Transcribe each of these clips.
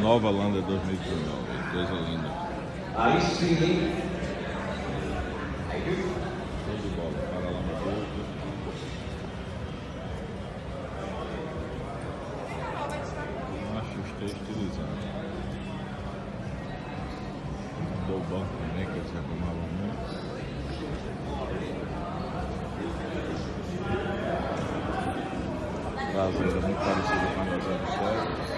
nova Lander 2019. Coisa linda. Aí sim, hein? Show de bola. Paralama curto. Não acho os três utilizados. Mudou o banco também, que eles reclamavam muito. Traseira muito parecida com a da 07.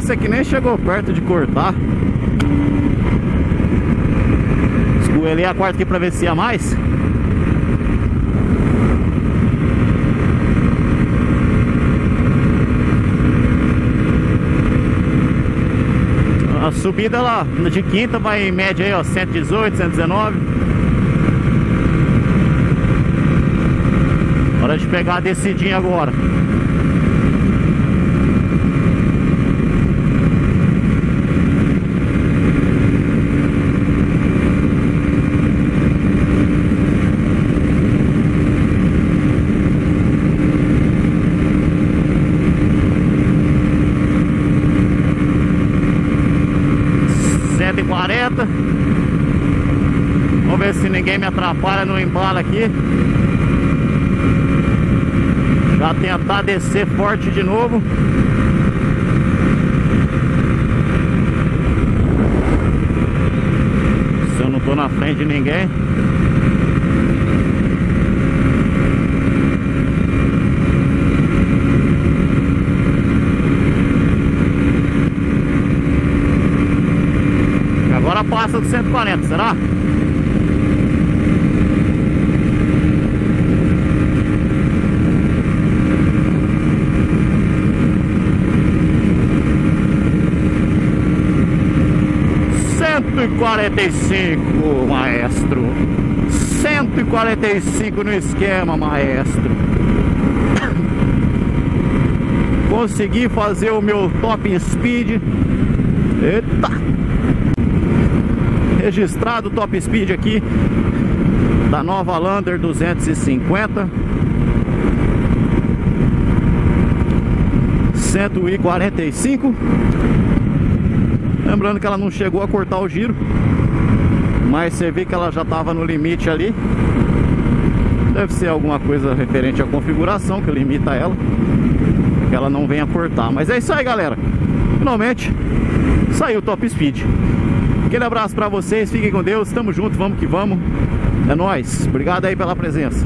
Pensa que nem chegou perto de cortar. Escoelhei a quarta aqui pra ver se ia mais. A subida lá de quinta vai em média aí, ó, 118, 119. Hora de pegar a descidinha agora. Quarenta. Vamos ver se ninguém me atrapalha no embalo aqui. Já tentar descer forte de novo. Se eu não tô na frente de ninguém. Agora passa do 140, será? Quarenta e cinco, maestro. Cento e quarenta e cinco no esquema, maestro. Consegui fazer o meu top speed. Eita! Registrado o top speed aqui da nova Lander 250 145 lembrando que ela não chegou a cortar o giro mas você vê que ela já estava no limite ali. Deve ser alguma coisa referente à configuração que limita ela que ela não venha cortar. Mas é isso aí galera. Finalmente saiu o top speed Aquele abraço para vocês, fiquem com Deus, tamo junto, vamos que vamos. É nós. Obrigado aí pela presença.